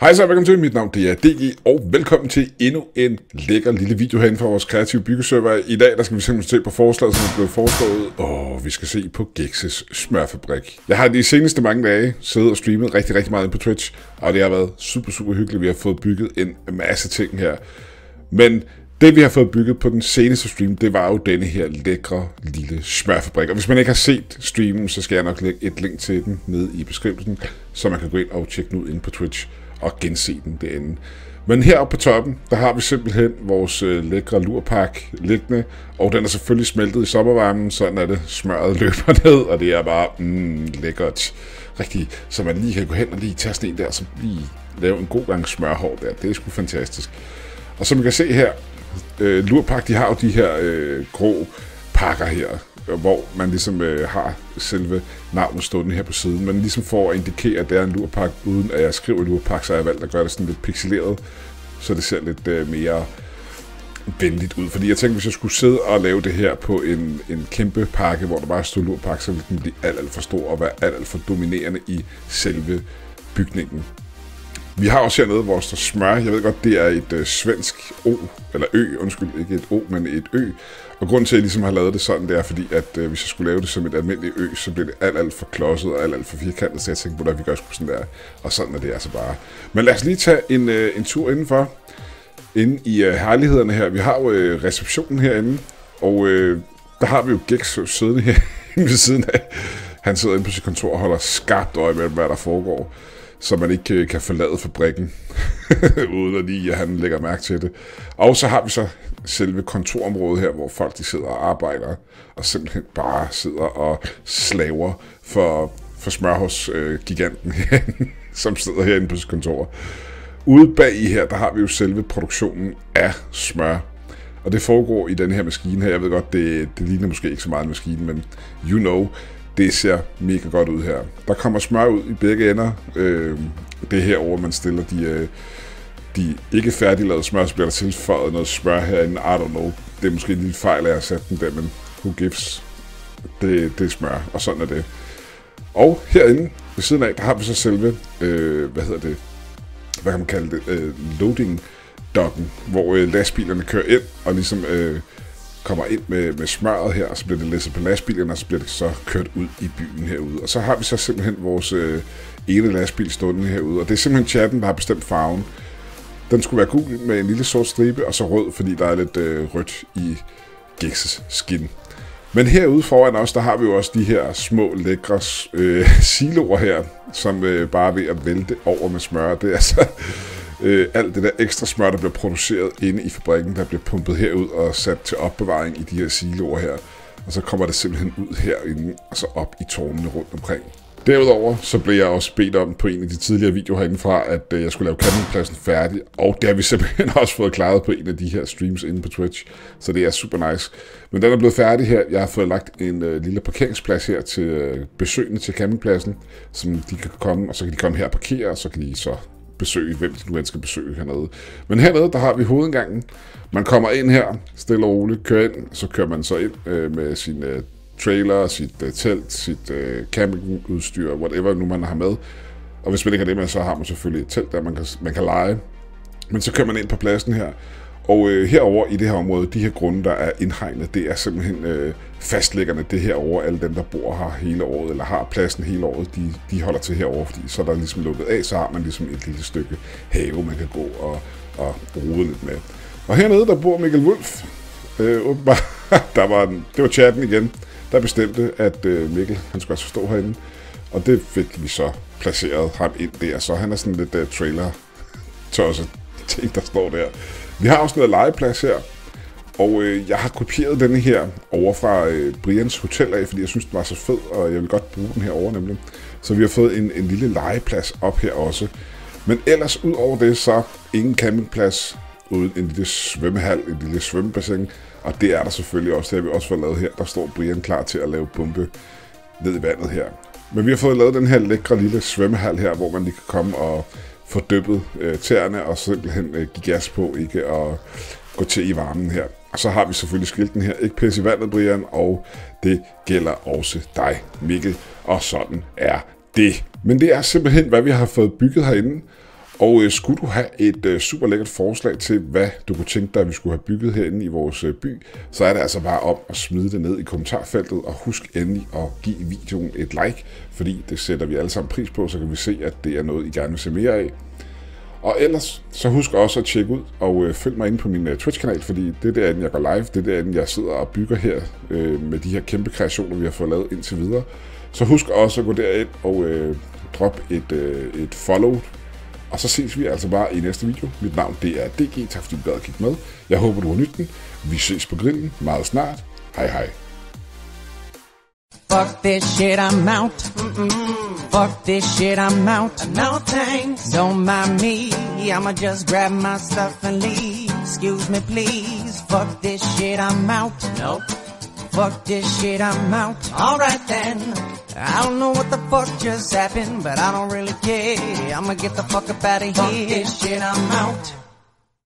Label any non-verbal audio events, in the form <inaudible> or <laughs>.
Hej så, velkommen til. Mit navn det er DG, og velkommen til endnu en lækker lille video herinde fra vores kreative byggeserver. I dag der skal vi simpelthen se på forslaget, som er blevet foreslået, og vi skal se på Gexes smørfabrik. Jeg har de seneste mange dage siddet og streamet rigtig, rigtig meget på Twitch, og det har været super, super hyggeligt. Vi har fået bygget en masse ting her. Men det vi har fået bygget på den seneste stream, det var jo denne her lækre lille smørfabrik. Og hvis man ikke har set streamen, så skal jeg nok lægge et link til den nede i beskrivelsen, så man kan gå ind og tjekke den ud inde på Twitch og gense den derinde. Men heroppe på toppen, der har vi simpelthen vores øh, lækre lurpak liggende, og den er selvfølgelig smeltet i sommervarmen, sådan er det smøret <laughs> løber ned, og det er bare mm, lækkert. Rigtig, så man lige kan gå hen og lige tage sådan en der, så lige lave en god gang smørhår der. Det er sgu fantastisk. Og som man kan se her, øh, lurpak, de har jo de her øh, grå pakker her, Øh, hvor man ligesom øh, har selve navnet stående her på siden, men ligesom for at indikere, at det er en lurpak, uden at jeg skriver lurpak, så har jeg valgt at gøre det sådan lidt pixeleret, så det ser lidt øh, mere venligt ud. Fordi jeg tænkte, hvis jeg skulle sidde og lave det her på en, en kæmpe pakke, hvor der bare stod lurpak, så ville den blive alt, alt for stor og være alt, alt for dominerende i selve bygningen. Vi har også hernede vores smør. Jeg ved godt, det er et øh, svensk O, eller Ø, undskyld, ikke et O, men et Ø. Og grunden til, at jeg ligesom har lavet det sådan, det er fordi, at øh, hvis jeg skulle lave det som et almindeligt ø, så bliver det alt, alt for klodset og alt, alt for firkantet, så jeg tænkte, hvordan vi gør sgu sådan der. Og sådan er det altså bare. Men lad os lige tage en, øh, en tur indenfor. Inde i øh, herlighederne her. Vi har jo øh, receptionen herinde, og øh, der har vi jo Gex siddende her <laughs> ved siden af. Han sidder inde på sit kontor og holder skarpt øje med, hvad der foregår så man ikke øh, kan forlade fabrikken, <laughs> uden at lige at han lægger mærke til det. Og så har vi så selve kontorområdet her, hvor folk de sidder og arbejder, og simpelthen bare sidder og slaver for, for smørhus-giganten, øh, <laughs> som sidder herinde på sit kontor. Ude bag i her, der har vi jo selve produktionen af smør. Og det foregår i den her maskine her. Jeg ved godt, det, det ligner måske ikke så meget en maskine, men you know, det ser mega godt ud her. Der kommer smør ud i begge ender. Øh, det her over, man stiller de, øh, de ikke færdiglavede smør, så bliver der tilføjet noget smør herinde. I don't know. Det er måske en lille fejl, at jeg har sat den der, men who gives? Det, det er smør, og sådan er det. Og herinde ved siden af, der har vi så selve, øh, hvad hedder det, hvad kan man kalde det, øh, loading docken, hvor øh, lastbilerne kører ind og ligesom øh, kommer ind med, med smøret her, og så bliver det læsset på lastbilen, og så bliver det så kørt ud i byen herude. Og så har vi så simpelthen vores øh, ene lastbil stående herude, og det er simpelthen chatten, der har bestemt farven. Den skulle være gul med en lille sort stribe, og så rød, fordi der er lidt øh, rødt i Gexes skin. Men herude foran os, der har vi jo også de her små, lækre øh, <laughs> siloer her, som øh, bare er ved at vælte over med smør. Det er altså øh, alt det der ekstra smør, der bliver produceret inde i fabrikken, der bliver pumpet herud og sat til opbevaring i de her siloer her. Og så kommer det simpelthen ud herinde, og så op i tårnene rundt omkring. Derudover så blev jeg også bedt om på en af de tidligere videoer herindefra, at øh, jeg skulle lave campingpladsen færdig, og det har vi <laughs> simpelthen også fået klaret på en af de her streams inde på Twitch, så det er super nice. Men den er blevet færdig her. Jeg har fået lagt en øh, lille parkeringsplads her til øh, besøgende til campingpladsen, som de kan komme, og så kan de komme her og parkere, og så kan de så besøge, hvem de nu skal besøge hernede. Men hernede, der har vi hovedindgangen. Man kommer ind her, stille og roligt, kører ind, så kører man så ind øh, med sin øh, trailer, sit øh, telt, sit øh, campingudstyr, whatever nu man har med. Og hvis man ikke har det med, så har man selvfølgelig et telt, der man kan, man kan lege. Men så kører man ind på pladsen her, og øh, herover i det her område, de her grunde, der er indhegnet, det er simpelthen øh, fastlæggerne det her over alle dem, der bor her hele året, eller har pladsen hele året, de, de holder til herover, fordi så er der ligesom lukket af, så har man ligesom et lille stykke have, man kan gå og, og rode lidt med. Og hernede, der bor Mikkel Wulf. Øh, <laughs> der var, det var chatten igen, der bestemte, at øh, Mikkel, han skulle altså stå herinde. Og det fik vi så placeret ham ind der, så han er sådan lidt øh, uh, trailer tosset ting, der står der. Vi har også noget legeplads her, og øh, jeg har kopieret denne her over fra øh, Brians Hotel af, fordi jeg synes, den var så fed, og jeg vil godt bruge den her over nemlig. Så vi har fået en, en lille legeplads op her også. Men ellers, ud over det, så ingen campingplads uden en lille svømmehal, en lille svømmebassin. Og det er der selvfølgelig også. Det har vi også fået lavet her. Der står Brian klar til at lave bombe ned i vandet her. Men vi har fået lavet den her lækre lille svømmehal her, hvor man lige kan komme og få dyppet øh, tæerne og simpelthen øh, give gas på, ikke at gå til i varmen her. Og så har vi selvfølgelig skilten her, ikke pisse i vandet, Brian, og det gælder også dig, Mikkel. Og sådan er det. Men det er simpelthen, hvad vi har fået bygget herinde. Og øh, skulle du have et øh, super lækkert forslag til, hvad du kunne tænke dig, at vi skulle have bygget herinde i vores øh, by, så er det altså bare om at smide det ned i kommentarfeltet, og husk endelig at give videoen et like, fordi det sætter vi alle sammen pris på, så kan vi se, at det er noget, I gerne vil se mere af. Og ellers, så husk også at tjekke ud og øh, følg mig ind på min øh, Twitch-kanal, fordi det er derinde, jeg går live, det er derinde, jeg sidder og bygger her øh, med de her kæmpe kreationer, vi har fået lavet indtil videre. Så husk også at gå derind og øh, drop et, øh, et follow, og så ses vi altså bare i næste video. Mit navn det er DG, tak fordi du gad at kigge med. Jeg håber, du har nydt den. Vi ses på grillen meget snart. Hej hej. Fuck this shit, I'm out. Mm-mm. Fuck this shit, I'm out. No thanks. Don't mind me. I'ma just grab my stuff and leave. Excuse me, please. Fuck this shit, I'm out. Nope. Fuck this shit, I'm out. Alright then. I don't know what the fuck just happened, but I don't really care. I'ma get the fuck up out of here. Fuck this shit, I'm out.